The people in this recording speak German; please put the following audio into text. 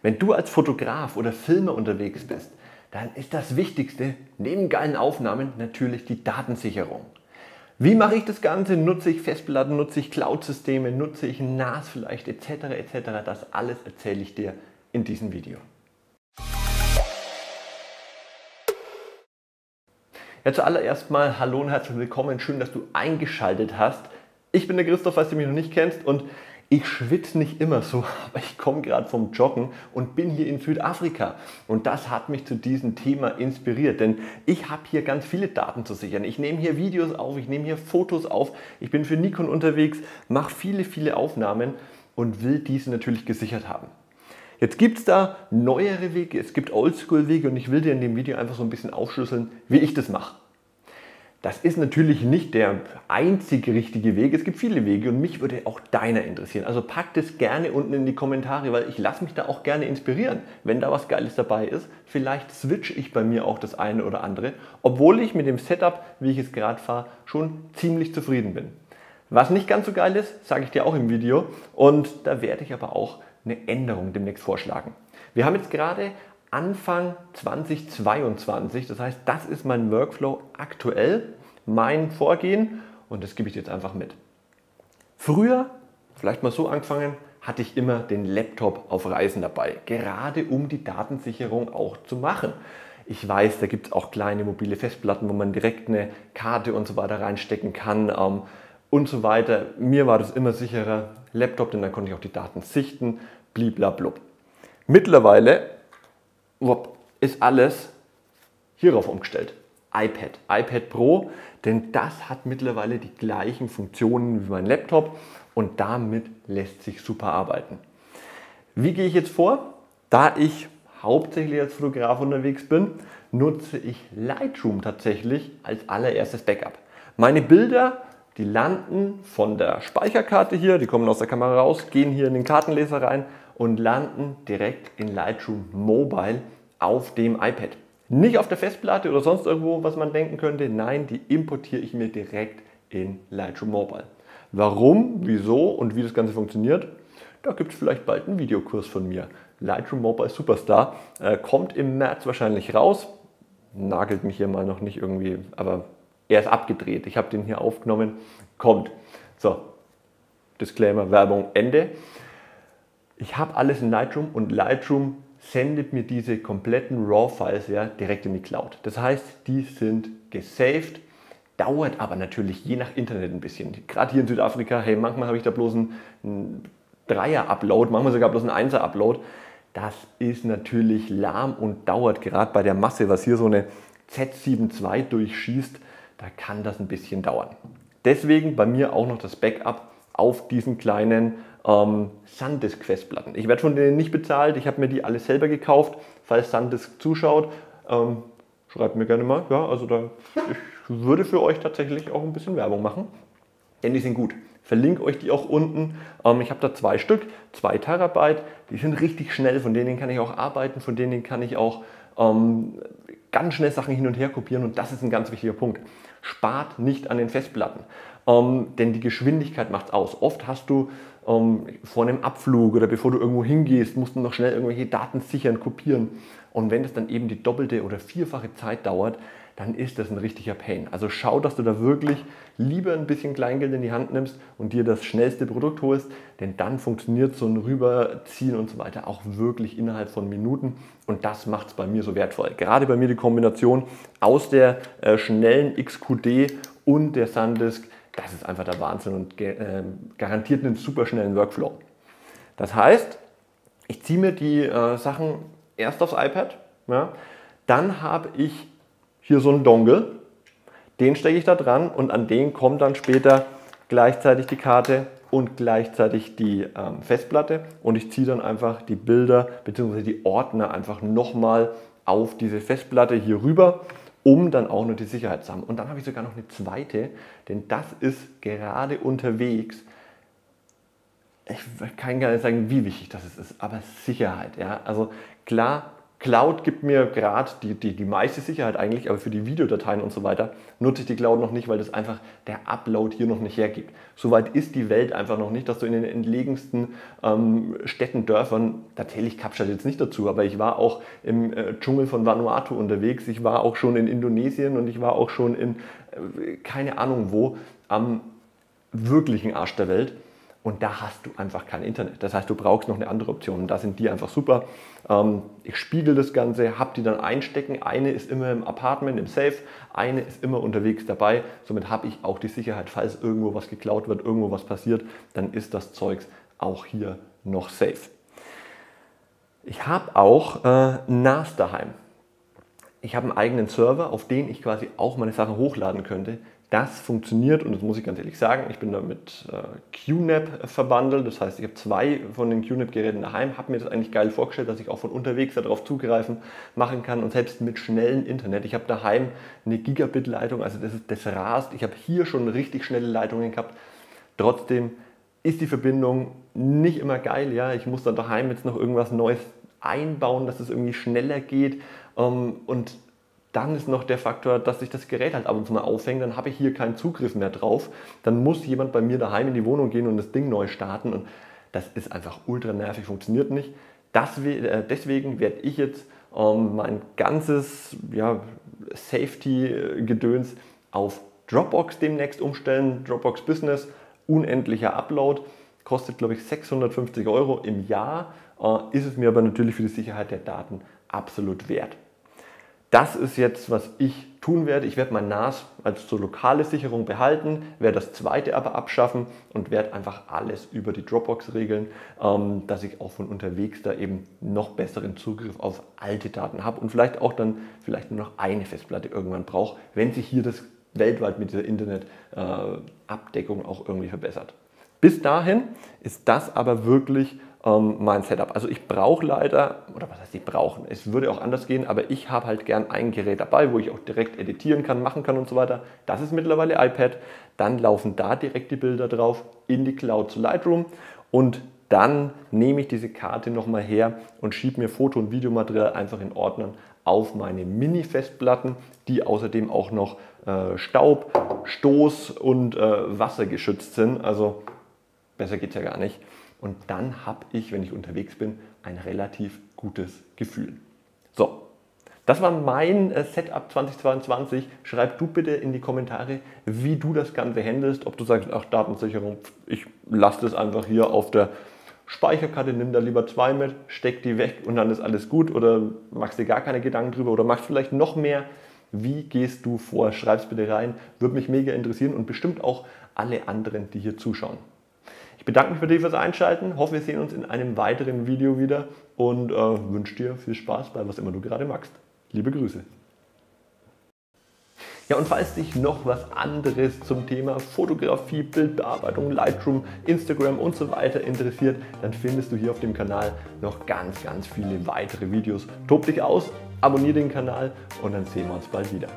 Wenn du als Fotograf oder Filmer unterwegs bist, dann ist das Wichtigste neben geilen Aufnahmen natürlich die Datensicherung. Wie mache ich das Ganze? Nutze ich Festplatten, nutze ich Cloud-Systeme, nutze ich NAS vielleicht etc. etc. Das alles erzähle ich dir in diesem Video. Ja, zuallererst mal hallo und herzlich willkommen. Schön, dass du eingeschaltet hast. Ich bin der Christoph, falls du mich noch nicht kennst und ich schwitze nicht immer so, aber ich komme gerade vom Joggen und bin hier in Südafrika. Und das hat mich zu diesem Thema inspiriert, denn ich habe hier ganz viele Daten zu sichern. Ich nehme hier Videos auf, ich nehme hier Fotos auf, ich bin für Nikon unterwegs, mache viele, viele Aufnahmen und will diese natürlich gesichert haben. Jetzt gibt es da neuere Wege, es gibt Oldschool-Wege und ich will dir in dem Video einfach so ein bisschen aufschlüsseln, wie ich das mache. Das ist natürlich nicht der einzig richtige Weg. Es gibt viele Wege und mich würde auch deiner interessieren. Also pack das gerne unten in die Kommentare, weil ich lasse mich da auch gerne inspirieren, wenn da was Geiles dabei ist. Vielleicht switche ich bei mir auch das eine oder andere, obwohl ich mit dem Setup, wie ich es gerade fahre, schon ziemlich zufrieden bin. Was nicht ganz so geil ist, sage ich dir auch im Video und da werde ich aber auch eine Änderung demnächst vorschlagen. Wir haben jetzt gerade Anfang 2022. Das heißt, das ist mein Workflow aktuell, mein Vorgehen und das gebe ich jetzt einfach mit. Früher, vielleicht mal so angefangen, hatte ich immer den Laptop auf Reisen dabei, gerade um die Datensicherung auch zu machen. Ich weiß, da gibt es auch kleine mobile Festplatten, wo man direkt eine Karte und so weiter reinstecken kann ähm, und so weiter. Mir war das immer sicherer, Laptop, denn dann konnte ich auch die Daten sichten, bliblablub. Mittlerweile ist alles hierauf umgestellt. iPad, iPad Pro, denn das hat mittlerweile die gleichen Funktionen wie mein Laptop und damit lässt sich super arbeiten. Wie gehe ich jetzt vor? Da ich hauptsächlich als Fotograf unterwegs bin, nutze ich Lightroom tatsächlich als allererstes Backup. Meine Bilder, die landen von der Speicherkarte hier, die kommen aus der Kamera raus, gehen hier in den Kartenleser rein und landen direkt in Lightroom Mobile auf dem iPad. Nicht auf der Festplatte oder sonst irgendwo, was man denken könnte. Nein, die importiere ich mir direkt in Lightroom Mobile. Warum, wieso und wie das Ganze funktioniert, da gibt es vielleicht bald einen Videokurs von mir. Lightroom Mobile Superstar äh, kommt im März wahrscheinlich raus. Nagelt mich hier mal noch nicht irgendwie, aber er ist abgedreht. Ich habe den hier aufgenommen. Kommt. So, Disclaimer, Werbung, Ende. Ich habe alles in Lightroom und Lightroom sendet mir diese kompletten RAW-Files ja direkt in die Cloud. Das heißt, die sind gesaved, dauert aber natürlich je nach Internet ein bisschen. Gerade hier in Südafrika, hey, manchmal habe ich da bloß einen Dreier-Upload, manchmal sogar bloß einen Einser-Upload. Das ist natürlich lahm und dauert gerade bei der Masse, was hier so eine Z7 II durchschießt, da kann das ein bisschen dauern. Deswegen bei mir auch noch das Backup auf diesen kleinen ähm, Sandisk-Festplatten. Ich werde von denen nicht bezahlt, ich habe mir die alle selber gekauft. Falls Sandisk zuschaut, ähm, schreibt mir gerne mal. Ja, also da, ich würde für euch tatsächlich auch ein bisschen Werbung machen, denn die sind gut. Verlinke euch die auch unten. Ähm, ich habe da zwei Stück, zwei Terabyte. Die sind richtig schnell, von denen kann ich auch arbeiten, von denen kann ich auch ähm, ganz schnell Sachen hin und her kopieren und das ist ein ganz wichtiger Punkt. Spart nicht an den Festplatten, ähm, denn die Geschwindigkeit macht es aus. Oft hast du ähm, vor einem Abflug oder bevor du irgendwo hingehst, musst du noch schnell irgendwelche Daten sichern, kopieren. Und wenn es dann eben die doppelte oder vierfache Zeit dauert, dann ist das ein richtiger Pain. Also schau, dass du da wirklich lieber ein bisschen Kleingeld in die Hand nimmst und dir das schnellste Produkt holst, denn dann funktioniert so ein Rüberziehen und so weiter auch wirklich innerhalb von Minuten und das macht es bei mir so wertvoll. Gerade bei mir die Kombination aus der äh, schnellen XQD und der SanDisk, das ist einfach der Wahnsinn und äh, garantiert einen super schnellen Workflow. Das heißt, ich ziehe mir die äh, Sachen erst aufs iPad, ja, dann habe ich hier so einen Dongle, den stecke ich da dran und an den kommt dann später gleichzeitig die Karte und gleichzeitig die ähm, Festplatte und ich ziehe dann einfach die Bilder bzw. die Ordner einfach nochmal auf diese Festplatte hier rüber, um dann auch noch die Sicherheit zu haben. Und dann habe ich sogar noch eine zweite, denn das ist gerade unterwegs. Ich kann gar nicht sagen, wie wichtig das ist, aber Sicherheit. Ja? Also klar, Cloud gibt mir gerade die, die, die meiste Sicherheit eigentlich, aber für die Videodateien und so weiter nutze ich die Cloud noch nicht, weil das einfach der Upload hier noch nicht hergibt. Soweit ist die Welt einfach noch nicht, dass du in den entlegensten ähm, Städten, Dörfern, da zähle ich Kapstadt jetzt nicht dazu, aber ich war auch im äh, Dschungel von Vanuatu unterwegs, ich war auch schon in Indonesien und ich war auch schon in äh, keine Ahnung wo, am wirklichen Arsch der Welt. Und da hast du einfach kein Internet. Das heißt, du brauchst noch eine andere Option. Und da sind die einfach super. Ähm, ich spiegel das Ganze, habe die dann einstecken. Eine ist immer im Apartment, im Safe. Eine ist immer unterwegs dabei. Somit habe ich auch die Sicherheit, falls irgendwo was geklaut wird, irgendwo was passiert, dann ist das Zeugs auch hier noch safe. Ich habe auch äh, NAS daheim. Ich habe einen eigenen Server, auf den ich quasi auch meine Sachen hochladen könnte. Das funktioniert und das muss ich ganz ehrlich sagen, ich bin da mit äh, QNAP verbandelt, das heißt, ich habe zwei von den QNAP-Geräten daheim, habe mir das eigentlich geil vorgestellt, dass ich auch von unterwegs darauf zugreifen machen kann und selbst mit schnellem Internet. Ich habe daheim eine Gigabit-Leitung, also das, ist, das rast. Ich habe hier schon richtig schnelle Leitungen gehabt. Trotzdem ist die Verbindung nicht immer geil. Ja? Ich muss dann daheim jetzt noch irgendwas Neues einbauen, dass es irgendwie schneller geht. Ähm, und dann ist noch der Faktor, dass sich das Gerät halt ab und zu mal aufhängt, dann habe ich hier keinen Zugriff mehr drauf. Dann muss jemand bei mir daheim in die Wohnung gehen und das Ding neu starten und das ist einfach ultra nervig, funktioniert nicht. Das, äh, deswegen werde ich jetzt ähm, mein ganzes ja, Safety-Gedöns auf Dropbox demnächst umstellen. Dropbox Business, unendlicher Upload, kostet glaube ich 650 Euro im Jahr, äh, ist es mir aber natürlich für die Sicherheit der Daten absolut wert. Das ist jetzt, was ich tun werde. Ich werde mein NAS als so lokale Sicherung behalten, werde das zweite aber abschaffen und werde einfach alles über die Dropbox regeln, ähm, dass ich auch von unterwegs da eben noch besseren Zugriff auf alte Daten habe und vielleicht auch dann vielleicht nur noch eine Festplatte irgendwann brauche, wenn sich hier das weltweit mit dieser Internetabdeckung auch irgendwie verbessert. Bis dahin ist das aber wirklich ähm, mein Setup. Also ich brauche leider, oder was heißt ich brauchen, es würde auch anders gehen, aber ich habe halt gern ein Gerät dabei, wo ich auch direkt editieren kann, machen kann und so weiter. Das ist mittlerweile iPad. Dann laufen da direkt die Bilder drauf in die Cloud zu Lightroom und dann nehme ich diese Karte nochmal her und schiebe mir Foto- und Videomaterial einfach in Ordnern auf meine Mini-Festplatten, die außerdem auch noch äh, Staub, Stoß und äh, Wasser geschützt sind. Also besser geht es ja gar nicht. Und dann habe ich, wenn ich unterwegs bin, ein relativ gutes Gefühl. So, das war mein äh, Setup 2022. Schreib du bitte in die Kommentare, wie du das Ganze handelst. Ob du sagst, ach, Datensicherung, ich lasse das einfach hier auf der Speicherkarte, nimm da lieber zwei mit, steck die weg und dann ist alles gut. Oder machst dir gar keine Gedanken drüber oder machst vielleicht noch mehr. Wie gehst du vor? Schreib es bitte rein. Würde mich mega interessieren und bestimmt auch alle anderen, die hier zuschauen. Bedanke mich für dich fürs Einschalten, hoffe, wir sehen uns in einem weiteren Video wieder und äh, wünsche dir viel Spaß bei was immer du gerade magst. Liebe Grüße. Ja, und falls dich noch was anderes zum Thema Fotografie, Bildbearbeitung, Lightroom, Instagram und so weiter interessiert, dann findest du hier auf dem Kanal noch ganz, ganz viele weitere Videos. Tob dich aus, abonniere den Kanal und dann sehen wir uns bald wieder.